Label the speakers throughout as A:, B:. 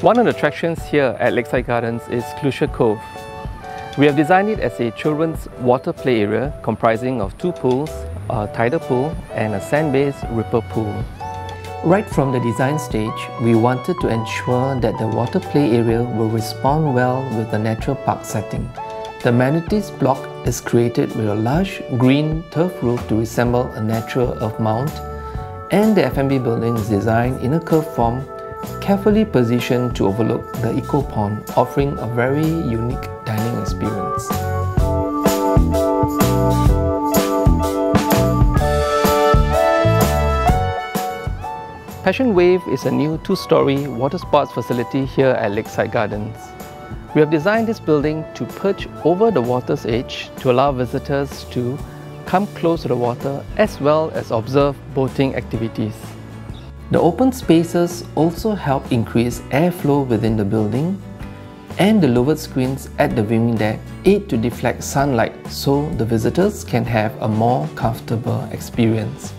A: One of the attractions here at Lakeside Gardens is Clusia Cove. We have designed it as a children's water play area comprising of two pools, a tidal pool and a sand-based ripple pool. Right from the design stage, we wanted to ensure that the water play area will respond well with the natural park setting. The amenities block is created with a large green turf roof to resemble a natural earth mount and the F&B building is designed in a curved form carefully positioned to overlook the eco pond, offering a very unique dining experience. Passion Wave is a new two-story water sports facility here at Lakeside Gardens. We have designed this building to perch over the water's edge to allow visitors to come close to the water as well as observe boating activities. The open spaces also help increase airflow within the building and the lowered screens at the viewing deck aid to deflect sunlight so the visitors can have a more comfortable experience.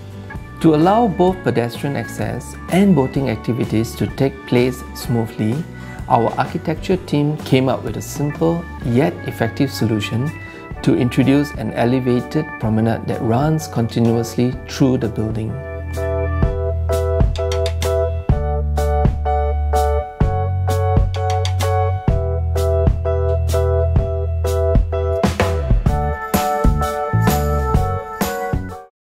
A: To allow both pedestrian access and boating activities to take place smoothly, our architecture team came up with a simple yet effective solution to introduce an elevated promenade that runs continuously through the building.